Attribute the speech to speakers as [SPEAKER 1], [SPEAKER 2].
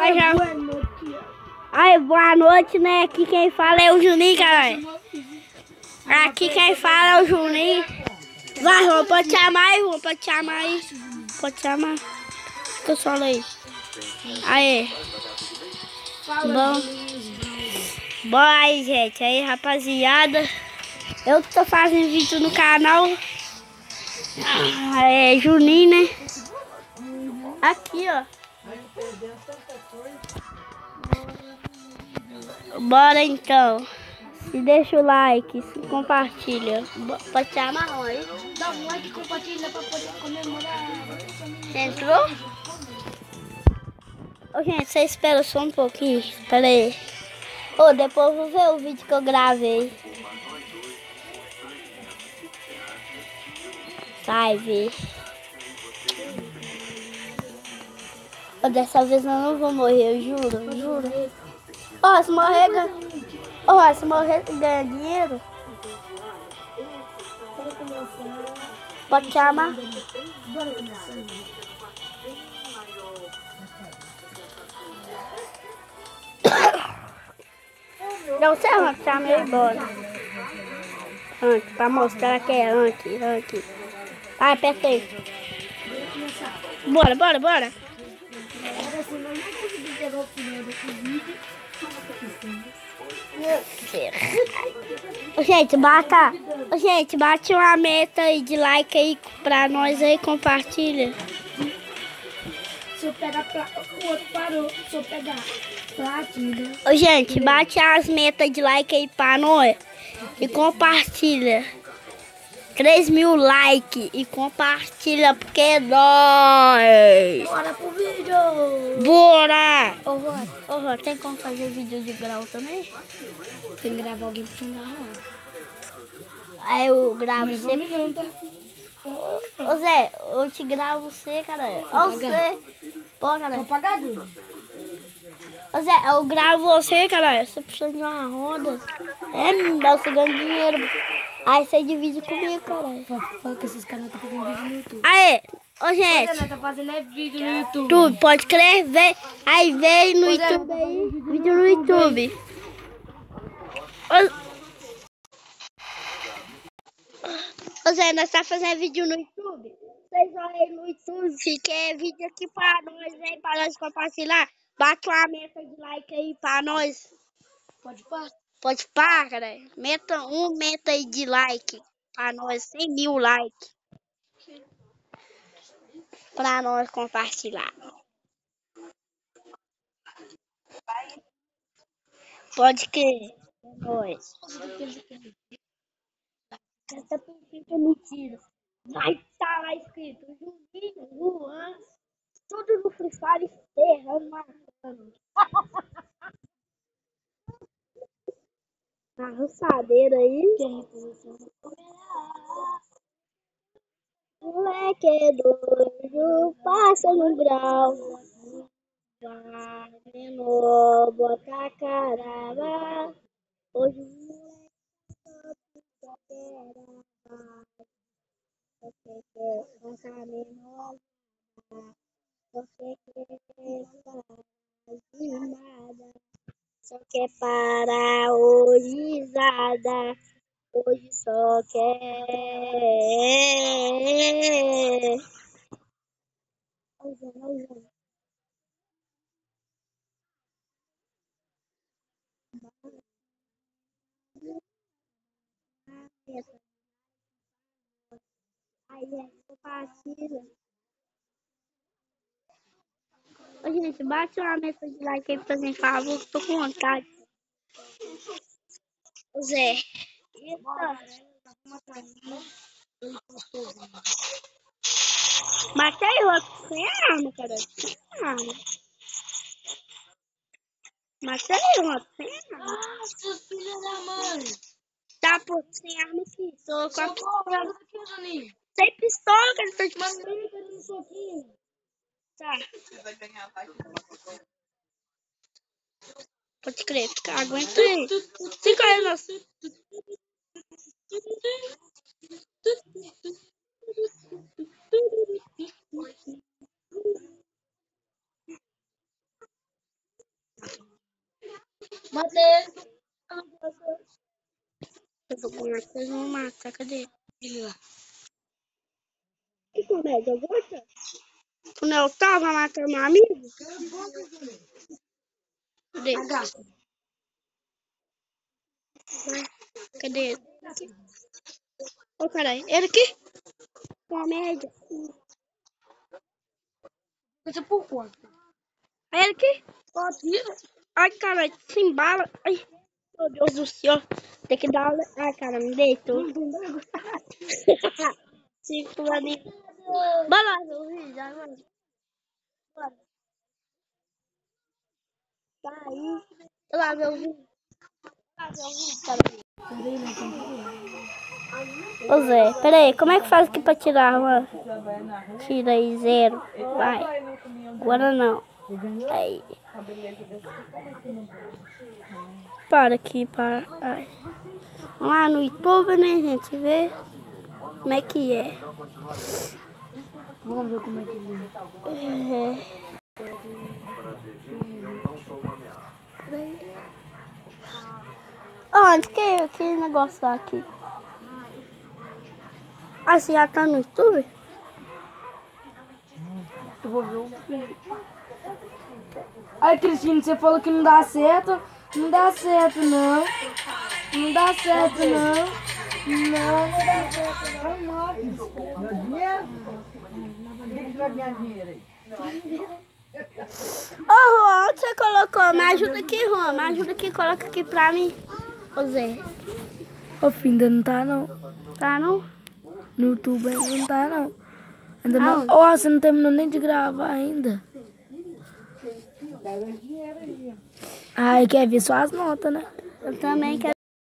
[SPEAKER 1] Vai já. Ai, boa noite, né? Aqui quem fala é o Juninho, caralho. Aqui quem fala é o Juninho. Vai, João, pode te chamar aí, João, pode te chamar aí. Pode te chamar. Fica só aí. Aí. Bom. Bom aí, gente. Aí, rapaziada. Eu tô fazendo vídeo no canal. Ah, é Juninho, né? Aqui, ó. Bora então. Se deixa o like, se compartilha. Pode ser marrom aí.
[SPEAKER 2] Dá um like e compartilha pra poder comemorar.
[SPEAKER 1] Entrou? Ô, gente, você espera só um pouquinho. Espera aí. Ô, depois eu vou ver o vídeo que eu gravei. Vai ver. Dessa vez eu não vou morrer, eu juro, juro. Ó, se morrer, ganha... Ó, se morrer, ganha dinheiro. Pode chamar. Não sei onde tá meio embora. Antes, pra mostrar que é antes, antes. Vai, aperta aí. Bora, bora, bora. Ô, Gente, bata. Gente, bate uma meta aí de like aí pra nós aí, compartilha.
[SPEAKER 2] Se eu pegar pra... O outro parou. Se eu pegar platina.
[SPEAKER 1] Gente, bate as metas de like aí pra nós e compartilha. 3 mil likes e compartilha porque é nóis.
[SPEAKER 2] Bora pro vídeo.
[SPEAKER 1] Bora! Ô, Rô, ô, Rô, tem como fazer vídeo de grau também?
[SPEAKER 2] Tem que gravar alguém pro final.
[SPEAKER 1] Aí eu gravo você.
[SPEAKER 2] tá?
[SPEAKER 1] Ô, Zé, eu te gravo você, cara. Ó, você. Pô, cara.
[SPEAKER 2] Tô apagado.
[SPEAKER 1] Ô, Zé, eu gravo você, cara. Você precisa de uma roda. É, me dá você ganha dinheiro. Aí você divide comigo, cara.
[SPEAKER 2] Fala que esses caras estão fazendo vídeo no YouTube.
[SPEAKER 1] Aê, ô, gente.
[SPEAKER 2] Nós tá fazendo é vídeo no YouTube.
[SPEAKER 1] Tu pode crer, vem, aí vem no
[SPEAKER 2] Zé,
[SPEAKER 1] YouTube aí, vídeo no YouTube. Ô, Zé, nós tá fazendo vídeo no YouTube. Vocês olham aí no YouTube, que é vídeo aqui pra nós, vem pra nós compartilhar. Bate uma meta de like aí pra nós.
[SPEAKER 2] Pode pá.
[SPEAKER 1] Pode pá, cara. Meta um meta aí de like pra nós, 100 mil likes. Pra nós compartilhar. Pode que é nóis. Essa perfeita mentira. Vai estar lá escrito Juninho, Juan, tudo no Free Fire ferrando, matando. A roçadeira aí. Moleque é doido, passa no grau. Vai, menor, bota a cara lá. Hoje moleque a Você quer passar menor. Você quer fazer nada. Só quer parar hoje, risada. Hoje só quer. Aí é. Ô, gente, bate uma meta de like aí pra mim, por favor, tô com vontade. Zé. Eita. Matei outro sem arma, cara. Sem arma. Matei outro sem arma.
[SPEAKER 2] Seus filhos da mãe.
[SPEAKER 1] Tá, pô, sem arma aqui. Tô com a
[SPEAKER 2] Juninho.
[SPEAKER 1] Sem pistola, cara. Tô te mandando. Tá. Pode crer, fica, aguenta aí. Fica aí, nossa.
[SPEAKER 2] Matei.
[SPEAKER 1] Eu vou comer vocês vão matar. Cadê ele lá? Que comédia, gosta? Tu não tava matando meu amigo? Cadê? Cadê ele? Ô, caralho. Ele aqui? Comédia.
[SPEAKER 2] Você por quanto?
[SPEAKER 1] Aí ele aqui?
[SPEAKER 2] Pode
[SPEAKER 1] Ai, caralho. Sem bala. Ai, meu Deus do céu. Tem que dar... Ai, cara, me deitou. Cinco ali. Bora lá, já vai. Bora. Tá aí. Olha lá, meu vídeo. Cara. Ô Zé, peraí, como é que faz aqui pra tirar uma? Tira aí, zero. Vai. Agora não. Aí. Para aqui, para. Ai. Lá no YouTube, né, gente? Ver como é que é.
[SPEAKER 2] Vamos ver como é que vem.
[SPEAKER 1] É. Onde que é negócio lá aqui? Ah, você já tá no YouTube?
[SPEAKER 2] Eu vou ver o. Aí, Cristina, você falou que não dá certo. Não dá certo, não. Não dá certo, não. Não, não dá certo, não.
[SPEAKER 1] Ô, Juan, onde você colocou? Me ajuda aqui, Juan. Me ajuda aqui, coloca aqui pra mim. Ô, Zé.
[SPEAKER 2] Ô, filho, ainda não tá, não.
[SPEAKER 1] Tá, não?
[SPEAKER 2] No YouTube ainda não tá, não. Ainda
[SPEAKER 1] Aonde?
[SPEAKER 2] não. Ó, você não terminou nem de gravar ainda. Ai, quer ver só as notas, né?
[SPEAKER 1] Eu também quero.